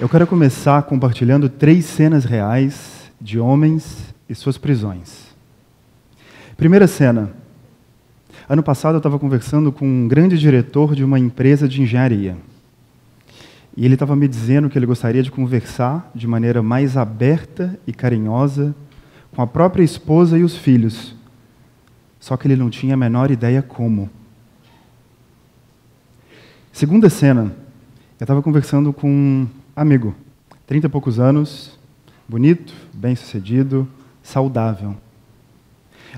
Eu quero começar compartilhando três cenas reais de homens e suas prisões. Primeira cena. Ano passado eu estava conversando com um grande diretor de uma empresa de engenharia. E ele estava me dizendo que ele gostaria de conversar de maneira mais aberta e carinhosa com a própria esposa e os filhos. Só que ele não tinha a menor ideia como. Segunda cena. Eu estava conversando com amigo, 30 e poucos anos, bonito, bem-sucedido, saudável.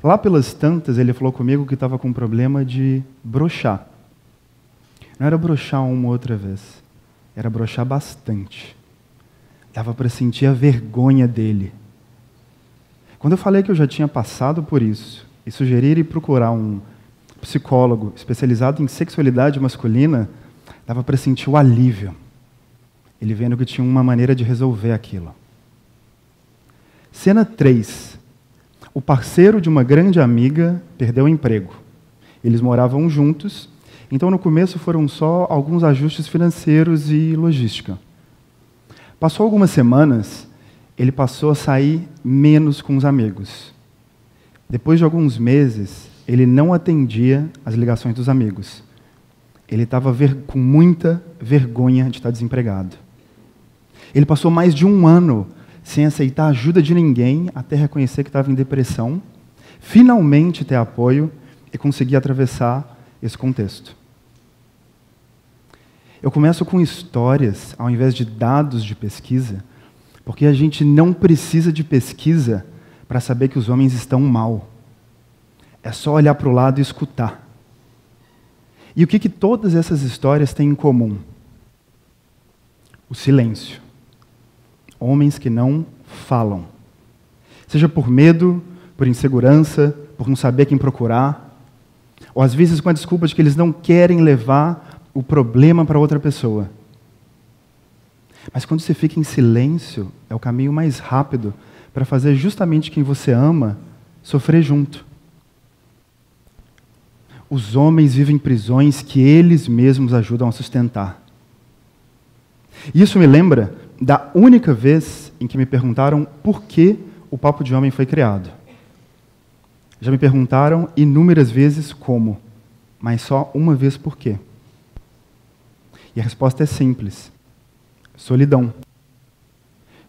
Lá pelas tantas, ele falou comigo que estava com um problema de brochar. Não era brochar uma outra vez, era brochar bastante. Dava para sentir a vergonha dele. Quando eu falei que eu já tinha passado por isso e sugeri ir procurar um psicólogo especializado em sexualidade masculina, dava para sentir o alívio ele vendo que tinha uma maneira de resolver aquilo. Cena 3. O parceiro de uma grande amiga perdeu o emprego. Eles moravam juntos, então no começo foram só alguns ajustes financeiros e logística. Passou algumas semanas, ele passou a sair menos com os amigos. Depois de alguns meses, ele não atendia as ligações dos amigos. Ele estava com muita vergonha de estar desempregado. Ele passou mais de um ano sem aceitar ajuda de ninguém até reconhecer que estava em depressão, finalmente ter apoio e conseguir atravessar esse contexto. Eu começo com histórias ao invés de dados de pesquisa, porque a gente não precisa de pesquisa para saber que os homens estão mal. É só olhar para o lado e escutar. E o que, que todas essas histórias têm em comum? O silêncio homens que não falam. Seja por medo, por insegurança, por não saber quem procurar, ou às vezes com a desculpa de que eles não querem levar o problema para outra pessoa. Mas quando você fica em silêncio, é o caminho mais rápido para fazer justamente quem você ama sofrer junto. Os homens vivem prisões que eles mesmos ajudam a sustentar. Isso me lembra da única vez em que me perguntaram por que o Papo de Homem foi criado. Já me perguntaram inúmeras vezes como, mas só uma vez por quê. E a resposta é simples: solidão.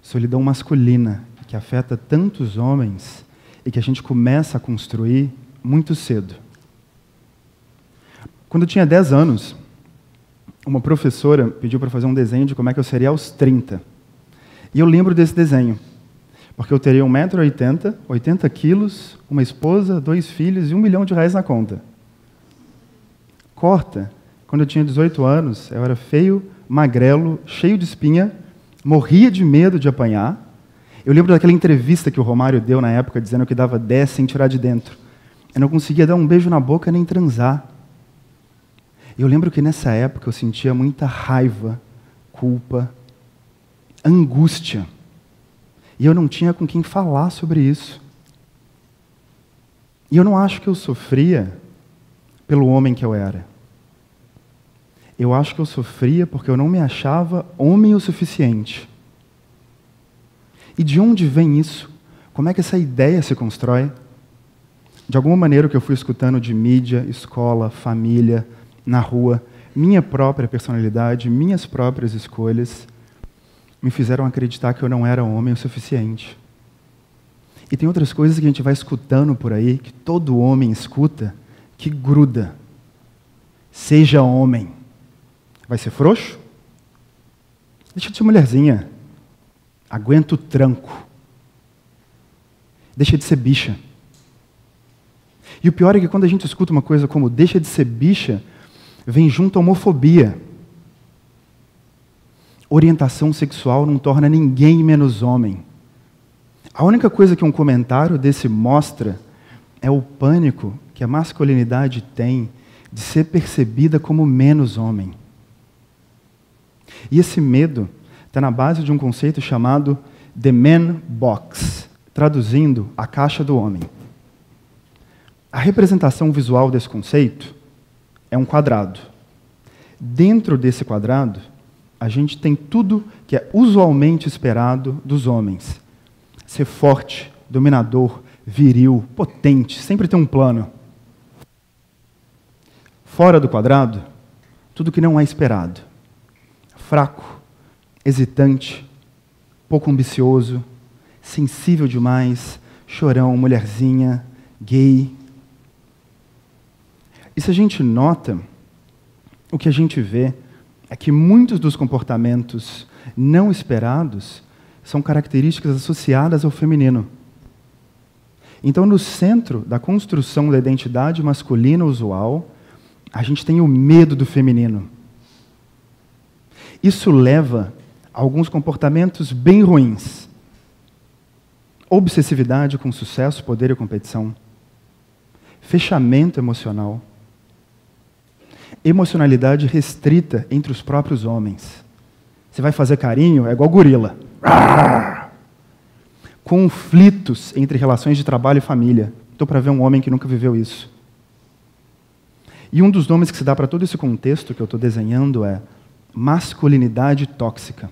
Solidão masculina, que afeta tantos homens e que a gente começa a construir muito cedo. Quando eu tinha 10 anos, uma professora pediu para fazer um desenho de como é que eu seria aos 30. E eu lembro desse desenho, porque eu teria 1,80m, 80 quilos, uma esposa, dois filhos e um milhão de reais na conta. Corta, quando eu tinha 18 anos, eu era feio, magrelo, cheio de espinha, morria de medo de apanhar. Eu lembro daquela entrevista que o Romário deu na época, dizendo que dava 10 sem tirar de dentro. Eu não conseguia dar um beijo na boca nem transar. Eu lembro que nessa época eu sentia muita raiva, culpa, angústia. E eu não tinha com quem falar sobre isso. E eu não acho que eu sofria pelo homem que eu era. Eu acho que eu sofria porque eu não me achava homem o suficiente. E de onde vem isso? Como é que essa ideia se constrói? De alguma maneira, o que eu fui escutando de mídia, escola, família, na rua, minha própria personalidade, minhas próprias escolhas, me fizeram acreditar que eu não era homem o suficiente. E tem outras coisas que a gente vai escutando por aí, que todo homem escuta, que gruda. Seja homem. Vai ser frouxo? Deixa de ser mulherzinha. Aguenta o tranco. Deixa de ser bicha. E o pior é que quando a gente escuta uma coisa como deixa de ser bicha, vem junto a homofobia. Orientação sexual não torna ninguém menos homem. A única coisa que um comentário desse mostra é o pânico que a masculinidade tem de ser percebida como menos homem. E esse medo está na base de um conceito chamado The Man Box, traduzindo a caixa do homem. A representação visual desse conceito é um quadrado. Dentro desse quadrado, a gente tem tudo que é usualmente esperado dos homens: ser forte, dominador, viril, potente, sempre tem um plano. Fora do quadrado, tudo que não é esperado. Fraco, hesitante, pouco ambicioso, sensível demais, chorão, mulherzinha, gay. E se a gente nota, o que a gente vê é que muitos dos comportamentos não esperados são características associadas ao feminino. Então, no centro da construção da identidade masculina usual, a gente tem o medo do feminino. Isso leva a alguns comportamentos bem ruins. Obsessividade com sucesso, poder e competição. Fechamento emocional emocionalidade restrita entre os próprios homens. Você vai fazer carinho, é igual gorila. Conflitos entre relações de trabalho e família. Estou para ver um homem que nunca viveu isso. E um dos nomes que se dá para todo esse contexto que eu estou desenhando é masculinidade tóxica.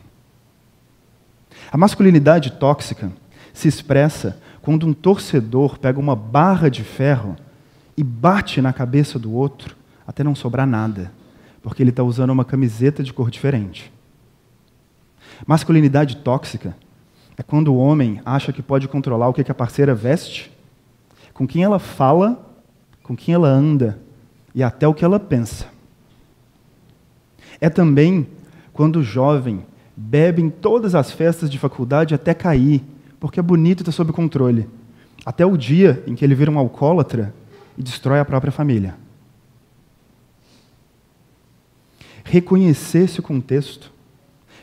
A masculinidade tóxica se expressa quando um torcedor pega uma barra de ferro e bate na cabeça do outro até não sobrar nada, porque ele está usando uma camiseta de cor diferente. Masculinidade tóxica é quando o homem acha que pode controlar o que a parceira veste, com quem ela fala, com quem ela anda e até o que ela pensa. É também quando o jovem bebe em todas as festas de faculdade até cair, porque é bonito e está sob controle, até o dia em que ele vira um alcoólatra e destrói a própria família. Reconhecer esse contexto,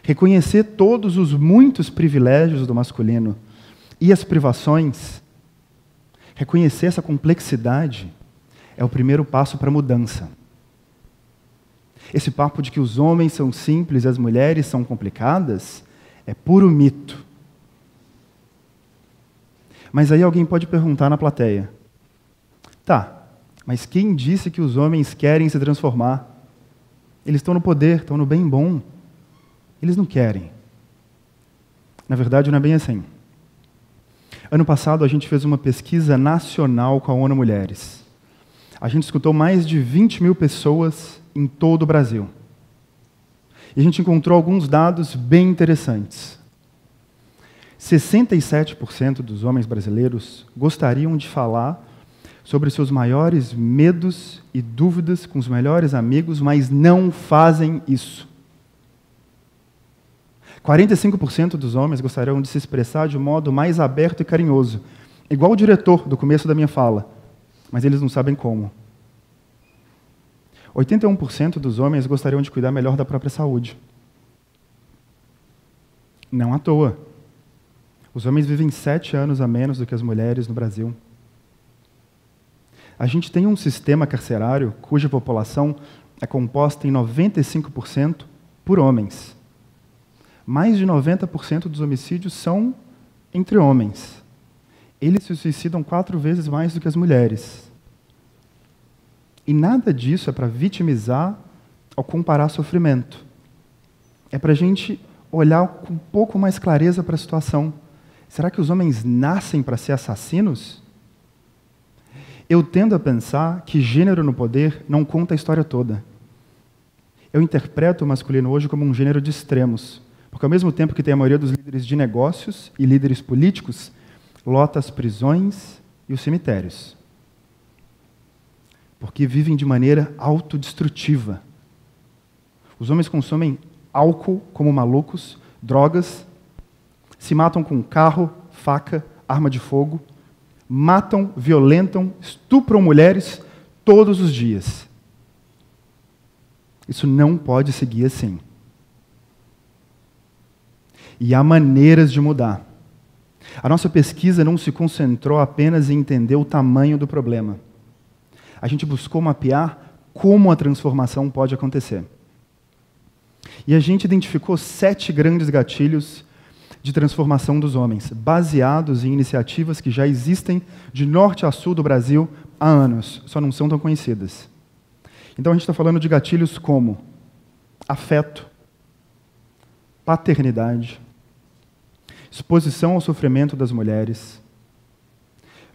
reconhecer todos os muitos privilégios do masculino e as privações, reconhecer essa complexidade é o primeiro passo para a mudança. Esse papo de que os homens são simples e as mulheres são complicadas é puro mito. Mas aí alguém pode perguntar na plateia: tá, mas quem disse que os homens querem se transformar? Eles estão no poder, estão no bem bom. Eles não querem. Na verdade, não é bem assim. Ano passado, a gente fez uma pesquisa nacional com a ONU Mulheres. A gente escutou mais de 20 mil pessoas em todo o Brasil. E a gente encontrou alguns dados bem interessantes. 67% dos homens brasileiros gostariam de falar sobre seus maiores medos e dúvidas com os melhores amigos, mas não fazem isso. 45% dos homens gostariam de se expressar de um modo mais aberto e carinhoso, igual o diretor do começo da minha fala, mas eles não sabem como. 81% dos homens gostariam de cuidar melhor da própria saúde. Não à toa. Os homens vivem sete anos a menos do que as mulheres no Brasil. A gente tem um sistema carcerário cuja população é composta em 95% por homens. Mais de 90% dos homicídios são entre homens. Eles se suicidam quatro vezes mais do que as mulheres. E nada disso é para vitimizar ou comparar sofrimento. É para a gente olhar com um pouco mais clareza para a situação. Será que os homens nascem para ser assassinos? Eu tendo a pensar que gênero no poder não conta a história toda. Eu interpreto o masculino hoje como um gênero de extremos, porque ao mesmo tempo que tem a maioria dos líderes de negócios e líderes políticos, lota as prisões e os cemitérios. Porque vivem de maneira autodestrutiva. Os homens consomem álcool como malucos, drogas, se matam com carro, faca, arma de fogo, matam, violentam, estupram mulheres todos os dias. Isso não pode seguir assim. E há maneiras de mudar. A nossa pesquisa não se concentrou apenas em entender o tamanho do problema. A gente buscou mapear como a transformação pode acontecer. E a gente identificou sete grandes gatilhos de transformação dos homens, baseados em iniciativas que já existem de norte a sul do Brasil há anos, só não são tão conhecidas. Então a gente está falando de gatilhos como afeto, paternidade, exposição ao sofrimento das mulheres,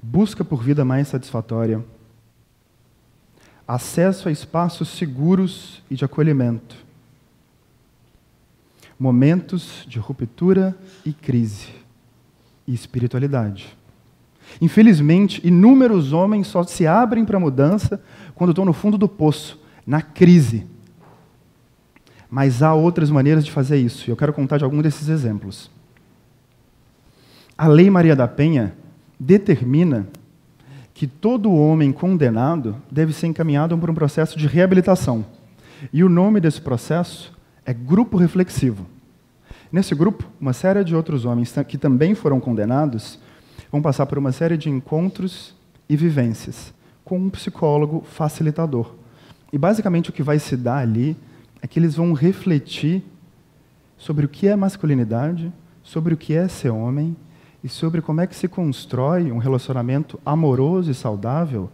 busca por vida mais satisfatória, acesso a espaços seguros e de acolhimento, momentos de ruptura e crise e espiritualidade. Infelizmente, inúmeros homens só se abrem para a mudança quando estão no fundo do poço, na crise. Mas há outras maneiras de fazer isso, e eu quero contar de algum desses exemplos. A Lei Maria da Penha determina que todo homem condenado deve ser encaminhado por um processo de reabilitação. E o nome desse processo é grupo reflexivo. Nesse grupo, uma série de outros homens que também foram condenados vão passar por uma série de encontros e vivências com um psicólogo facilitador. E basicamente o que vai se dar ali é que eles vão refletir sobre o que é masculinidade, sobre o que é ser homem e sobre como é que se constrói um relacionamento amoroso e saudável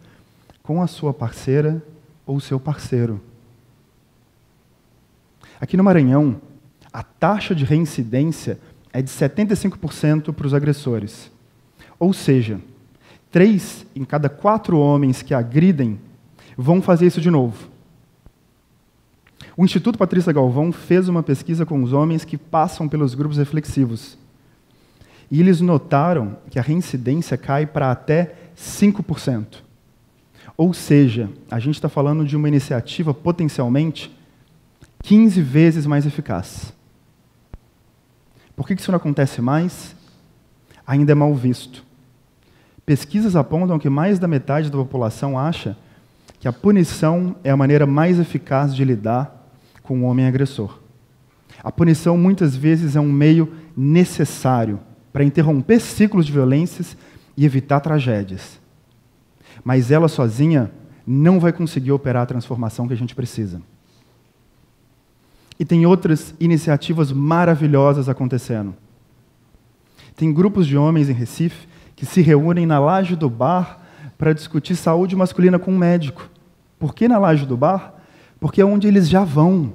com a sua parceira ou seu parceiro. Aqui no Maranhão, a taxa de reincidência é de 75% para os agressores. Ou seja, três em cada quatro homens que agridem vão fazer isso de novo. O Instituto Patrícia Galvão fez uma pesquisa com os homens que passam pelos grupos reflexivos. E eles notaram que a reincidência cai para até 5%. Ou seja, a gente está falando de uma iniciativa potencialmente 15 vezes mais eficaz. Por que isso não acontece mais? Ainda é mal visto. Pesquisas apontam que mais da metade da população acha que a punição é a maneira mais eficaz de lidar com o homem agressor. A punição muitas vezes é um meio necessário para interromper ciclos de violências e evitar tragédias. Mas ela sozinha não vai conseguir operar a transformação que a gente precisa. E tem outras iniciativas maravilhosas acontecendo. Tem grupos de homens em Recife que se reúnem na laje do bar para discutir saúde masculina com um médico. Por que na laje do bar? Porque é onde eles já vão.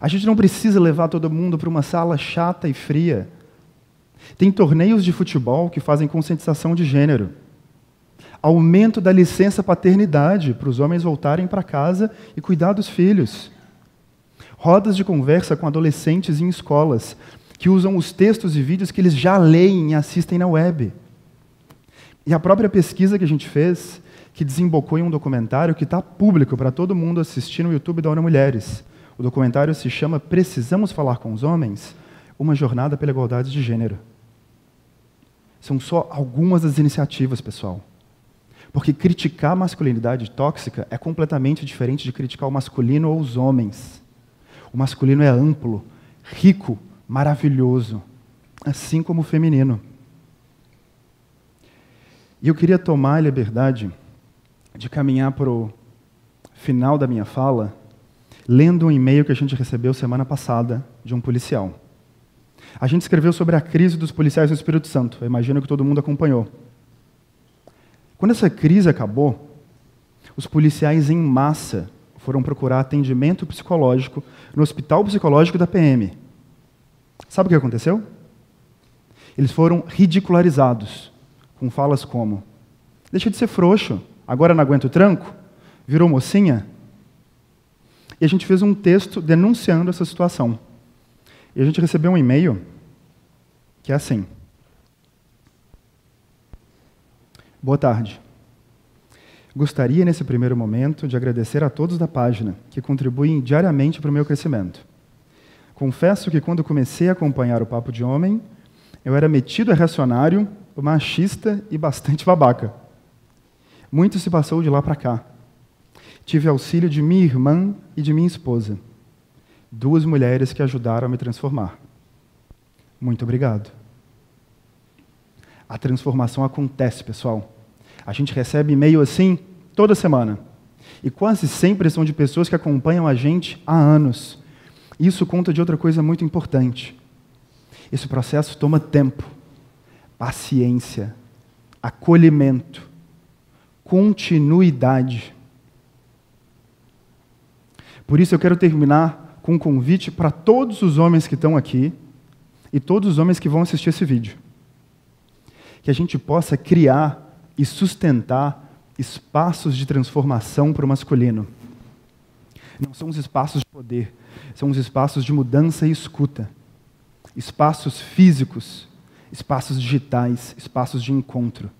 A gente não precisa levar todo mundo para uma sala chata e fria. Tem torneios de futebol que fazem conscientização de gênero. Aumento da licença paternidade para os homens voltarem para casa e cuidar dos filhos. Rodas de conversa com adolescentes em escolas que usam os textos e vídeos que eles já leem e assistem na web. E a própria pesquisa que a gente fez, que desembocou em um documentário que está público para todo mundo assistir no YouTube da ONU Mulheres. O documentário se chama Precisamos Falar com os Homens? Uma Jornada pela Igualdade de Gênero. São só algumas das iniciativas, pessoal. Porque criticar a masculinidade tóxica é completamente diferente de criticar o masculino ou os homens. O masculino é amplo, rico, maravilhoso, assim como o feminino. E eu queria tomar a liberdade de caminhar para o final da minha fala, lendo um e-mail que a gente recebeu semana passada de um policial. A gente escreveu sobre a crise dos policiais no Espírito Santo. Eu imagino que todo mundo acompanhou. Quando essa crise acabou, os policiais em massa foram procurar atendimento psicológico no hospital psicológico da PM. Sabe o que aconteceu? Eles foram ridicularizados com falas como: Deixa de ser frouxo, agora não aguenta o tranco? Virou mocinha? E a gente fez um texto denunciando essa situação. E a gente recebeu um e-mail que é assim: Boa tarde. Gostaria, nesse primeiro momento, de agradecer a todos da página que contribuem diariamente para o meu crescimento. Confesso que quando comecei a acompanhar o Papo de Homem, eu era metido a reacionário, machista e bastante babaca. Muito se passou de lá para cá. Tive auxílio de minha irmã e de minha esposa duas mulheres que ajudaram a me transformar. Muito obrigado. A transformação acontece, pessoal. A gente recebe e-mail assim toda semana. E quase sempre são de pessoas que acompanham a gente há anos. Isso conta de outra coisa muito importante. Esse processo toma tempo, paciência, acolhimento, continuidade. Por isso eu quero terminar com um convite para todos os homens que estão aqui e todos os homens que vão assistir esse vídeo. Que a gente possa criar e sustentar espaços de transformação para o masculino. Não são os espaços de poder, são os espaços de mudança e escuta. Espaços físicos, espaços digitais, espaços de encontro.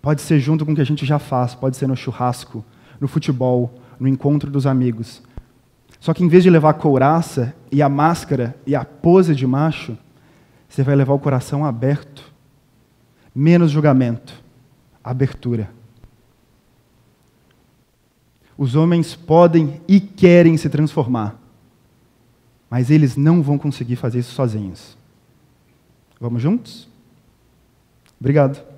Pode ser junto com o que a gente já faz, pode ser no churrasco, no futebol, no encontro dos amigos. Só que em vez de levar a couraça e a máscara e a pose de macho, você vai levar o coração aberto. Menos julgamento, abertura. Os homens podem e querem se transformar, mas eles não vão conseguir fazer isso sozinhos. Vamos juntos? Obrigado.